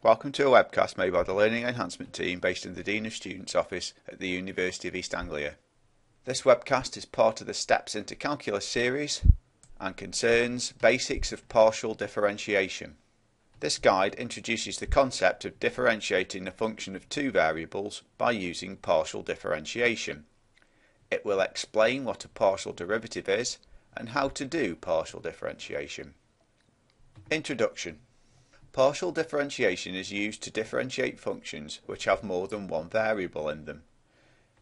Welcome to a webcast made by the Learning Enhancement Team based in the Dean of Students office at the University of East Anglia. This webcast is part of the Steps into Calculus series and concerns basics of partial differentiation. This guide introduces the concept of differentiating a function of two variables by using partial differentiation. It will explain what a partial derivative is and how to do partial differentiation. Introduction Partial differentiation is used to differentiate functions which have more than one variable in them.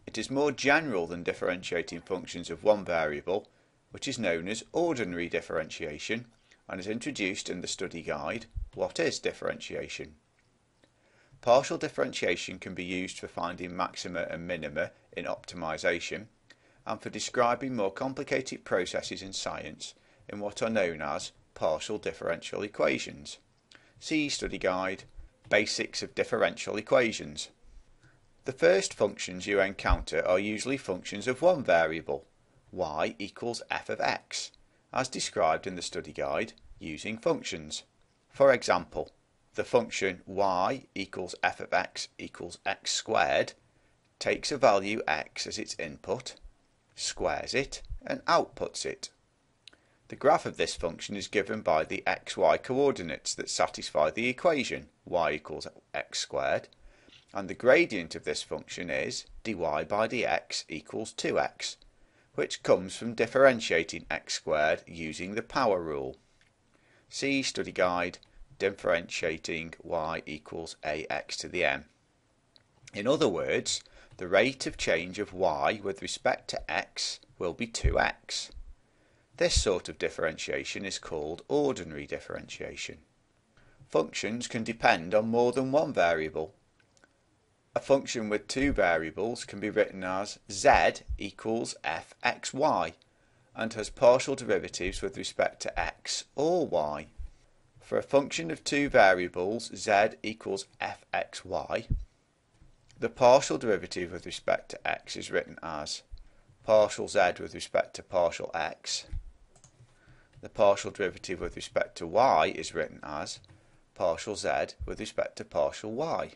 It is more general than differentiating functions of one variable, which is known as ordinary differentiation and is introduced in the study guide, What is differentiation? Partial differentiation can be used for finding maxima and minima in optimization and for describing more complicated processes in science in what are known as partial differential equations. See study guide, Basics of Differential Equations. The first functions you encounter are usually functions of one variable, y equals f of x, as described in the study guide using functions. For example, the function y equals f of x equals x squared takes a value x as its input, squares it, and outputs it. The graph of this function is given by the xy coordinates that satisfy the equation y equals x squared, and the gradient of this function is dy by dx equals 2x, which comes from differentiating x squared using the power rule. See study guide differentiating y equals ax to the m. In other words, the rate of change of y with respect to x will be 2x. This sort of differentiation is called ordinary differentiation. Functions can depend on more than one variable. A function with two variables can be written as z equals fxy and has partial derivatives with respect to x or y. For a function of two variables z equals fxy, the partial derivative with respect to x is written as partial z with respect to partial x the partial derivative with respect to y is written as partial z with respect to partial y.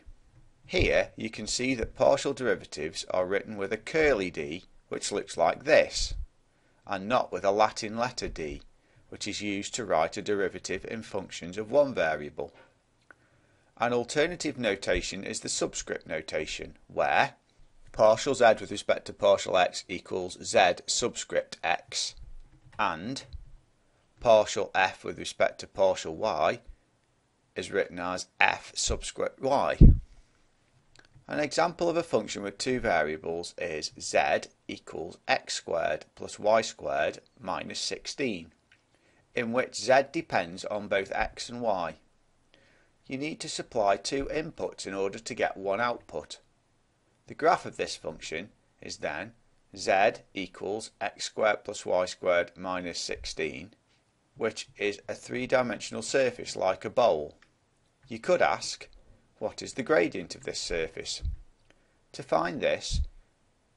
Here you can see that partial derivatives are written with a curly d which looks like this and not with a Latin letter d which is used to write a derivative in functions of one variable. An alternative notation is the subscript notation where partial z with respect to partial x equals z subscript x and partial f with respect to partial y is written as f subscript y. An example of a function with two variables is z equals x squared plus y squared minus 16, in which z depends on both x and y. You need to supply two inputs in order to get one output. The graph of this function is then z equals x squared plus y squared minus 16 which is a three-dimensional surface like a bowl. You could ask, what is the gradient of this surface? To find this,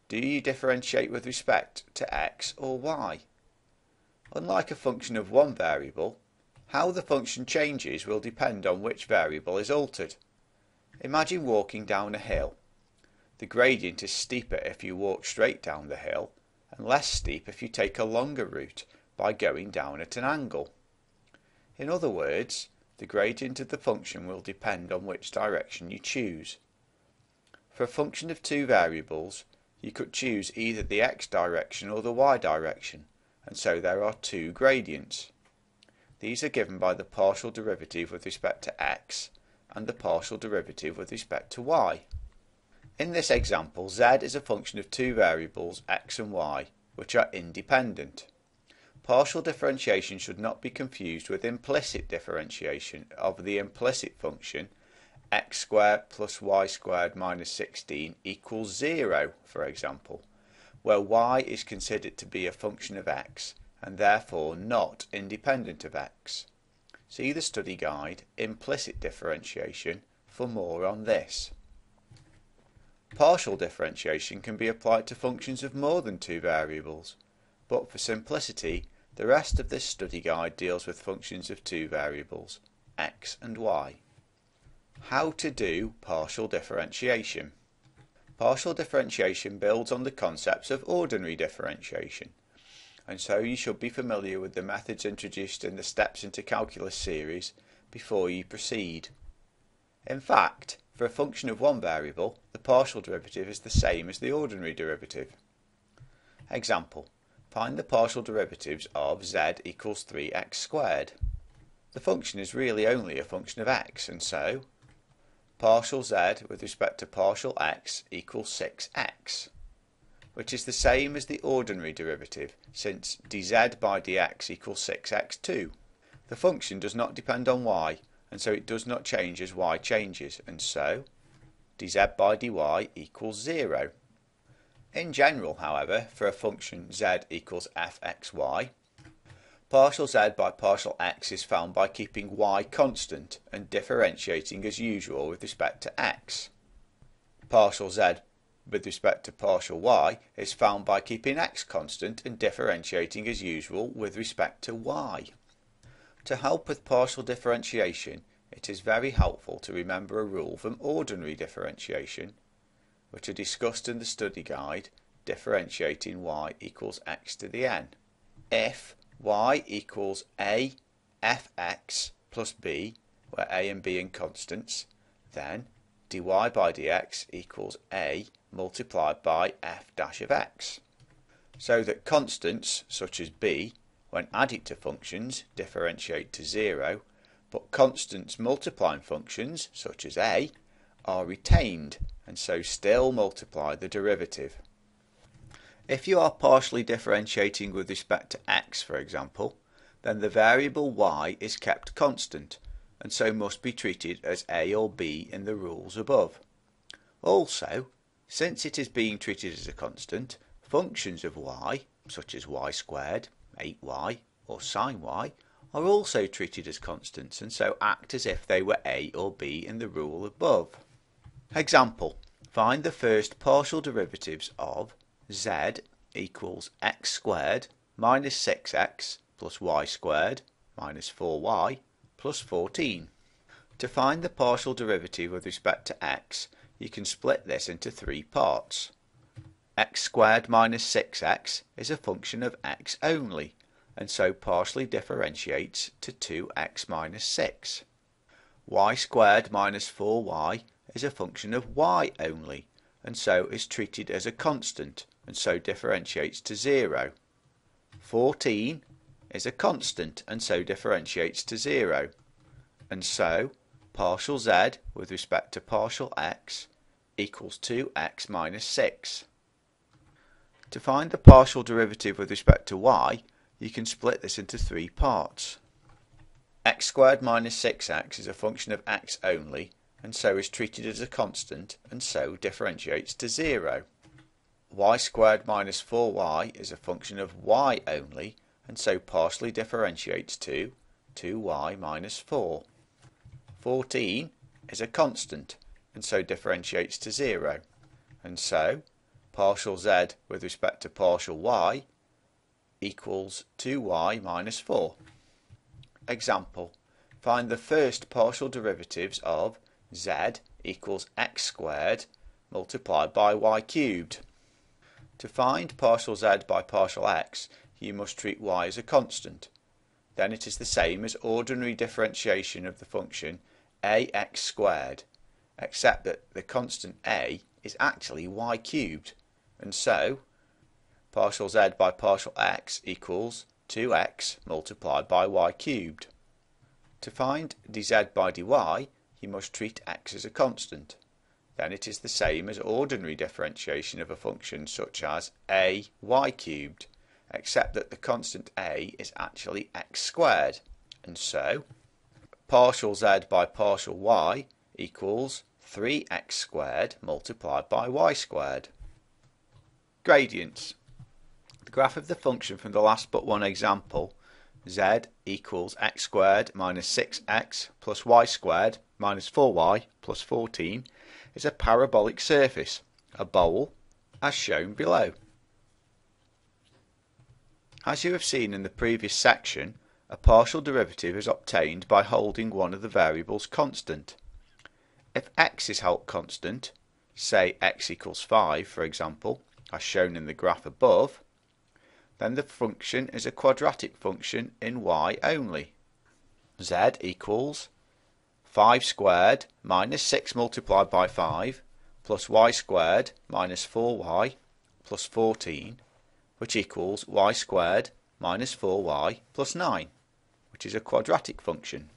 do you differentiate with respect to x or y? Unlike a function of one variable, how the function changes will depend on which variable is altered. Imagine walking down a hill. The gradient is steeper if you walk straight down the hill and less steep if you take a longer route by going down at an angle. In other words, the gradient of the function will depend on which direction you choose. For a function of two variables, you could choose either the x direction or the y direction, and so there are two gradients. These are given by the partial derivative with respect to x and the partial derivative with respect to y. In this example, z is a function of two variables x and y, which are independent. Partial differentiation should not be confused with implicit differentiation of the implicit function x squared plus y squared minus 16 equals 0, for example, where y is considered to be a function of x and therefore not independent of x. See the study guide, Implicit Differentiation, for more on this. Partial differentiation can be applied to functions of more than two variables, but for simplicity the rest of this study guide deals with functions of two variables, x and y. How to do partial differentiation. Partial differentiation builds on the concepts of ordinary differentiation, and so you should be familiar with the methods introduced in the Steps into Calculus series before you proceed. In fact, for a function of one variable, the partial derivative is the same as the ordinary derivative. Example, find the partial derivatives of z equals 3x squared. The function is really only a function of x, and so partial z with respect to partial x equals 6x, which is the same as the ordinary derivative, since dz by dx equals 6x2. The function does not depend on y, and so it does not change as y changes, and so dz by dy equals 0. In general, however, for a function z equals fxy, partial z by partial x is found by keeping y constant and differentiating as usual with respect to x. Partial z with respect to partial y is found by keeping x constant and differentiating as usual with respect to y. To help with partial differentiation, it is very helpful to remember a rule from ordinary differentiation which are discussed in the study guide differentiating y equals x to the n. If y equals a fx plus b, where a and b are constants, then dy by dx equals a multiplied by f dash of x. So that constants, such as b, when added to functions, differentiate to zero, but constants multiplying functions, such as a, are retained and so still multiply the derivative. If you are partially differentiating with respect to x, for example, then the variable y is kept constant and so must be treated as a or b in the rules above. Also, since it is being treated as a constant, functions of y, such as y squared, 8y, or sine y, are also treated as constants and so act as if they were a or b in the rule above. Example, find the first partial derivatives of z equals x squared minus 6x plus y squared minus 4y plus 14. To find the partial derivative with respect to x, you can split this into three parts. x squared minus 6x is a function of x only, and so partially differentiates to 2x minus 6. y squared minus 4y is a function of y only, and so is treated as a constant, and so differentiates to 0. 14 is a constant, and so differentiates to 0. And so, partial z with respect to partial x equals 2x minus 6. To find the partial derivative with respect to y, you can split this into three parts. x squared minus 6x is a function of x only, and so is treated as a constant and so differentiates to 0. y squared minus 4y is a function of y only and so partially differentiates to 2y minus 4. 14 is a constant and so differentiates to 0. And so partial z with respect to partial y equals 2y minus 4. Example, find the first partial derivatives of z equals x squared multiplied by y cubed. To find partial z by partial x, you must treat y as a constant. Then it is the same as ordinary differentiation of the function ax squared, except that the constant a is actually y cubed, and so partial z by partial x equals 2x multiplied by y cubed. To find dz by dy, you must treat x as a constant. Then it is the same as ordinary differentiation of a function such as a y cubed, except that the constant a is actually x squared. And so, partial z by partial y equals 3x squared multiplied by y squared. Gradients. The graph of the function from the last but one example z equals x squared minus 6x plus y squared minus 4y plus 14 is a parabolic surface, a bowl, as shown below. As you have seen in the previous section, a partial derivative is obtained by holding one of the variables constant. If x is held constant, say x equals 5 for example, as shown in the graph above, then the function is a quadratic function in y only. z equals 5 squared minus 6 multiplied by 5 plus y squared minus 4y plus 14 which equals y squared minus 4y plus 9 which is a quadratic function.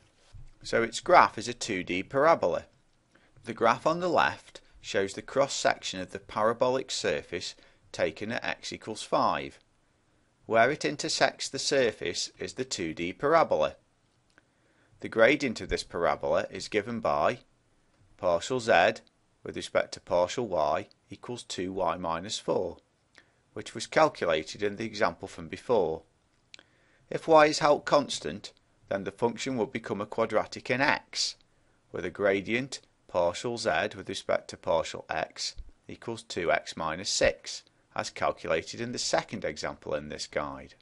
So its graph is a 2D parabola. The graph on the left shows the cross section of the parabolic surface taken at x equals 5. Where it intersects the surface is the 2D parabola. The gradient of this parabola is given by partial z with respect to partial y equals 2y minus 4, which was calculated in the example from before. If y is held constant, then the function would become a quadratic in x, with a gradient partial z with respect to partial x equals 2x minus 6, as calculated in the second example in this guide.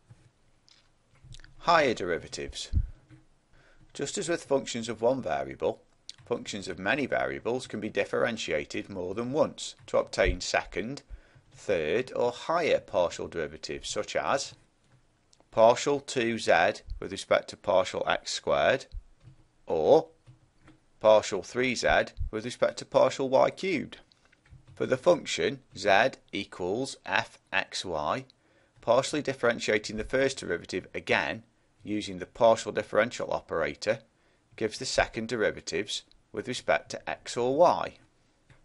Higher derivatives. Just as with functions of one variable, functions of many variables can be differentiated more than once to obtain second, third or higher partial derivatives such as partial 2z with respect to partial x squared or partial 3z with respect to partial y cubed. For the function z equals fxy, partially differentiating the first derivative again using the partial differential operator gives the second derivatives with respect to x or y.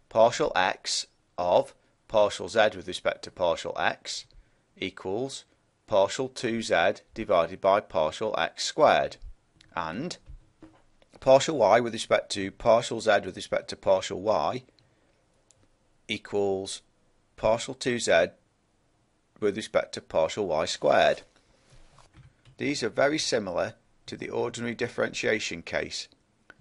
Partial x of partial z with respect to partial x equals partial 2z divided by partial x squared and partial y with respect to partial z with respect to partial y equals partial 2z with respect to partial y squared. These are very similar to the ordinary differentiation case.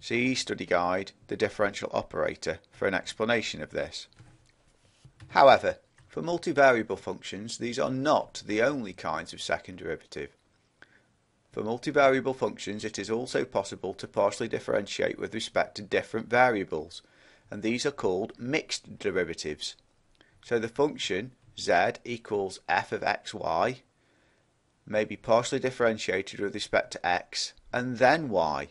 See study guide, the differential operator, for an explanation of this. However, for multivariable functions, these are not the only kinds of second derivative. For multivariable functions, it is also possible to partially differentiate with respect to different variables, and these are called mixed derivatives. So the function z equals f of xy may be partially differentiated with respect to x and then y,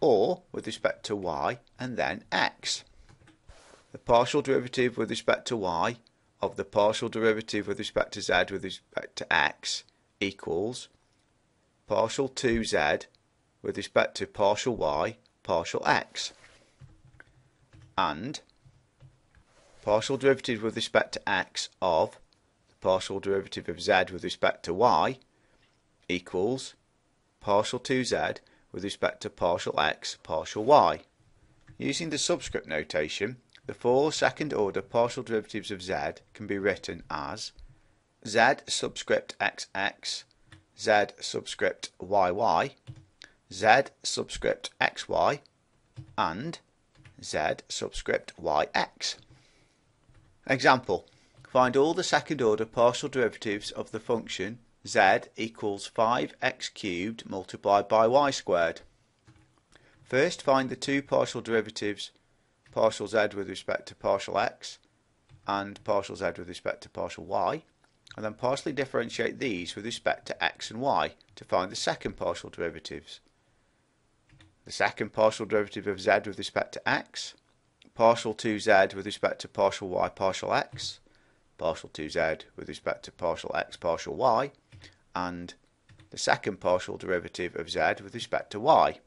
or with respect to y and then x. The partial derivative with respect to y of the partial derivative with respect to z with respect to x equals partial 2z with respect to partial y partial x and partial derivative with respect to x of the partial derivative of z with respect to y equals partial 2z with respect to partial x partial y. Using the subscript notation, the four second order partial derivatives of z can be written as z subscript xx, z subscript yy, z subscript xy, and z subscript yx. Example. Find all the second order partial derivatives of the function z equals 5x cubed multiplied by y squared. First find the two partial derivatives partial z with respect to partial x and partial z with respect to partial y and then partially differentiate these with respect to x and y to find the second partial derivatives. The second partial derivative of z with respect to x, partial 2z with respect to partial y partial x, partial 2z with respect to partial x partial y, and the second partial derivative of z with respect to y.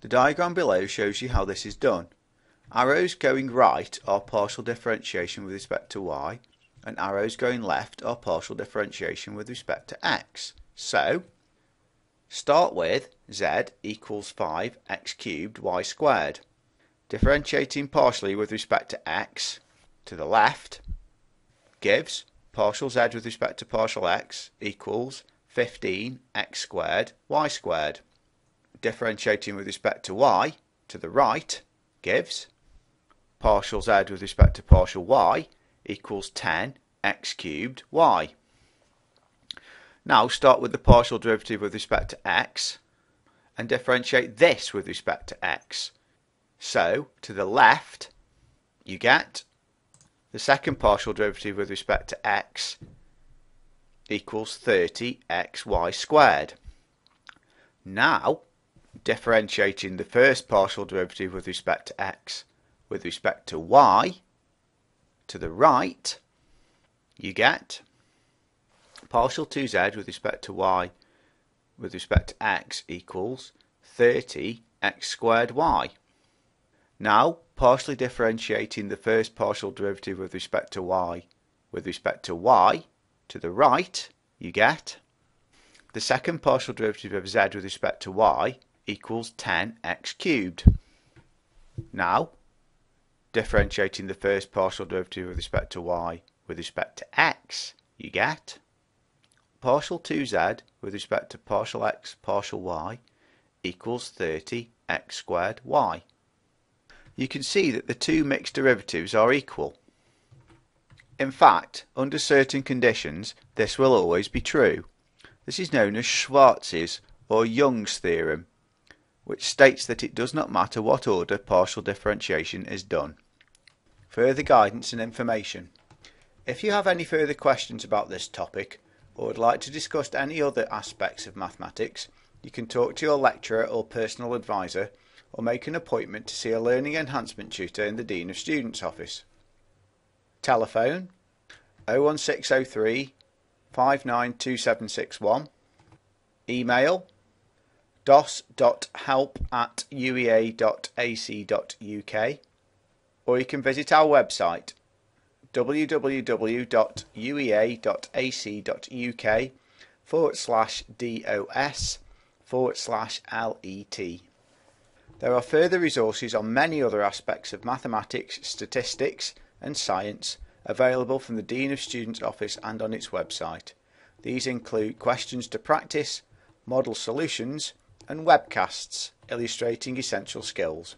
The diagram below shows you how this is done. Arrows going right are partial differentiation with respect to y, and arrows going left are partial differentiation with respect to x. So, start with z equals 5x cubed y squared. Differentiating partially with respect to x to the left gives partial z with respect to partial x equals 15 x squared y squared. Differentiating with respect to y to the right gives partial z with respect to partial y equals 10 x cubed y. Now start with the partial derivative with respect to x and differentiate this with respect to x. So, to the left, you get the second partial derivative with respect to x equals 30xy squared. Now, differentiating the first partial derivative with respect to x with respect to y, to the right, you get partial 2z with respect to y with respect to x equals 30x squared y. Now, partially differentiating the first partial derivative with respect to y with respect to y, to the right, you get the second partial derivative of z with respect to y equals 10x cubed. Now, differentiating the first partial derivative with respect to y with respect to x, you get partial 2z with respect to partial x partial y equals 30x squared y. You can see that the two mixed derivatives are equal. In fact, under certain conditions, this will always be true. This is known as Schwarz's or Young's theorem, which states that it does not matter what order partial differentiation is done. Further guidance and information. If you have any further questions about this topic or would like to discuss any other aspects of mathematics, you can talk to your lecturer or personal advisor or make an appointment to see a learning enhancement tutor in the Dean of Students office. Telephone 01603 592761 Email dos.help at uea.ac.uk or you can visit our website www.uea.ac.uk forward slash DOS forward slash LET. There are further resources on many other aspects of mathematics, statistics, and science available from the Dean of Students office and on its website. These include questions to practice, model solutions, and webcasts illustrating essential skills.